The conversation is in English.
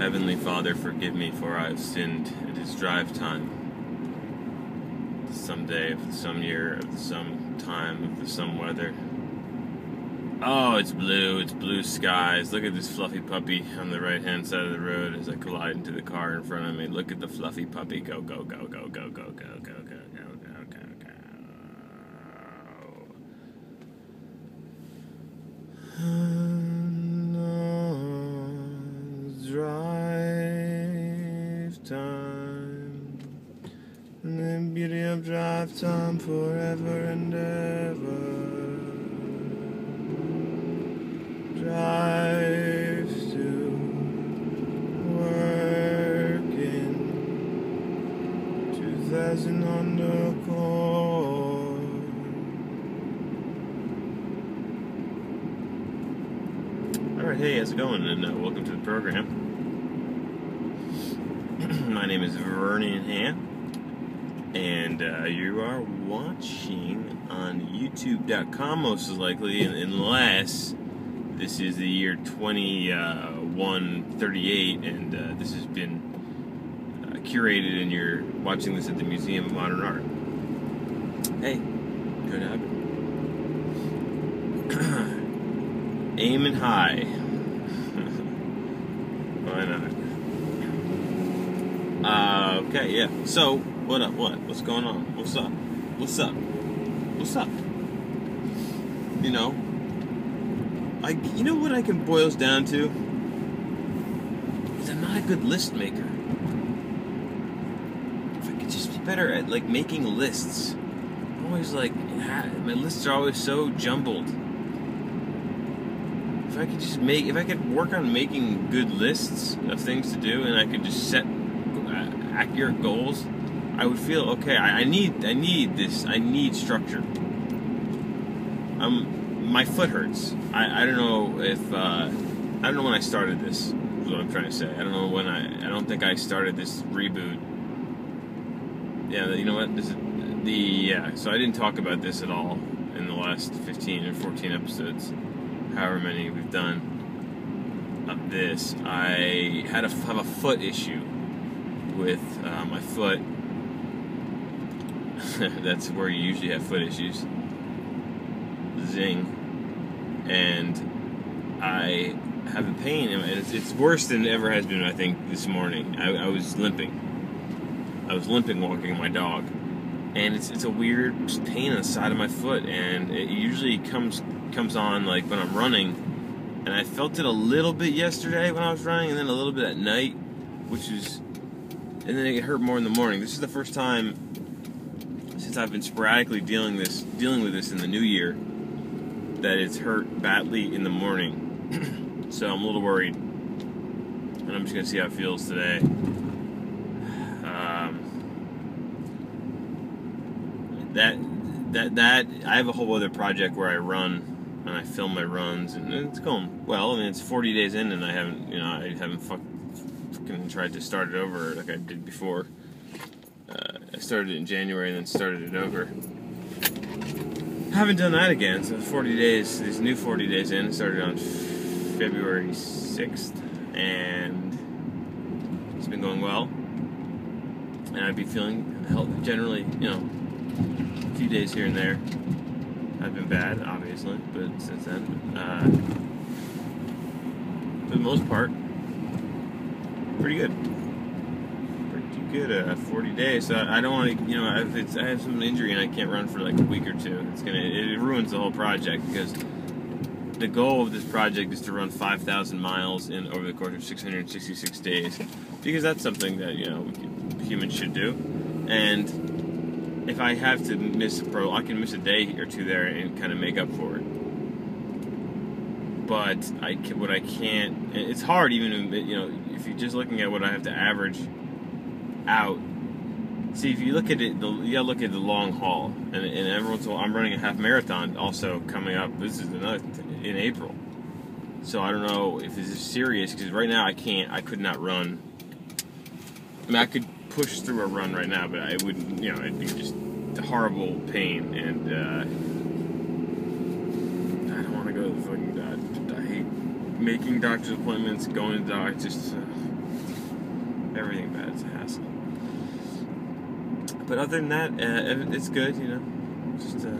Heavenly Father, forgive me for I have sinned. It is drive time. Some day some year of some time some weather. Oh, it's blue. It's blue skies. Look at this fluffy puppy on the right hand side of the road as I collide into the car in front of me. Look at the fluffy puppy. Go, go, go, go, go, go, time. And the beauty of drive time forever and ever. Drive to work in 2000 on the core. Alright, hey, how's it going? And uh, welcome to the program. My name is Vernon Howl and uh, you are watching on youtube.com most likely unless this is the year 2138 and uh, this has been uh, curated and you're watching this at the museum of modern art. Hey good habit aiming high. Why not? uh, okay yeah so what up? What? What's going on? What's up? What's up? What's up? You know, I. You know what I can boils down to is I'm not a good list maker. If I could just be better at like making lists. I'm always like my lists are always so jumbled. If I could just make, if I could work on making good lists of things to do, and I could just set accurate goals I would feel okay. I, I need I need this. I need structure. Um, my foot hurts. I, I don't know if uh, I don't know when I started this. Is what I'm trying to say. I don't know when I. I don't think I started this reboot. Yeah, you know what? This is the yeah. So I didn't talk about this at all in the last 15 or 14 episodes, however many we've done of this. I had a have a foot issue with uh, my foot that's where you usually have foot issues. Zing. And I have a pain, and it's, it's worse than it ever has been, I think, this morning. I, I was limping. I was limping walking my dog. And it's, it's a weird pain on the side of my foot, and it usually comes comes on like when I'm running. And I felt it a little bit yesterday when I was running, and then a little bit at night, which is, and then it hurt more in the morning. This is the first time since I've been sporadically dealing this dealing with this in the new year that it's hurt badly in the morning. so I'm a little worried, and I'm just gonna see how it feels today. Um, that that that I have a whole other project where I run and I film my runs, and it's going well. I mean, it's 40 days in, and I haven't you know I haven't fuck, fucking tried to start it over like I did before. Uh, I started it in January and then started it over. I Haven't done that again, so 40 days, these new 40 days in, started on February 6th, and it's been going well. And I'd be feeling healthy, generally, you know, a few days here and there. I've been bad, obviously, but since then, uh, for the most part, pretty good Pretty good uh, 40 days. So I don't want to, you know, if it's I have some injury and I can't run for like a week or two, it's gonna it ruins the whole project because the goal of this project is to run 5,000 miles in over the course of 666 days because that's something that you know humans should do. And if I have to miss a pro, I can miss a day or two there and kind of make up for it. But I what I can't, it's hard even you know if you're just looking at what I have to average out. See, if you look at it, the, you gotta look at the long haul, and, and everyone's. I'm running a half marathon also coming up. This is another in April, so I don't know if this is serious because right now I can't. I could not run. I mean, I could push through a run right now, but I wouldn't. You know, it'd be just horrible pain, and uh, I don't want to go to the fucking. Uh, making doctor's appointments, going to the doctor. Just. Uh, Everything bad. It's a hassle. But other than that, uh, it's good, you know. Just uh,